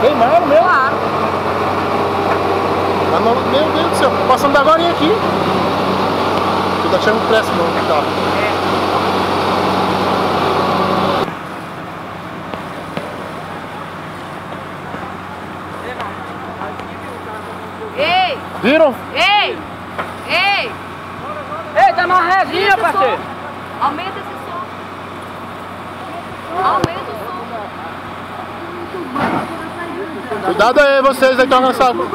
Queimaram mesmo? Claro. Tá ah, não, meu Deus do céu, passando da agora aqui. Tô achando pressa não que É. Ei! Viram? Ei! Ei! Ei, tá dá uma resinha, parceiro! Aumenta esse som! Aumenta! Cuidado aí vocês aí que alcançaram.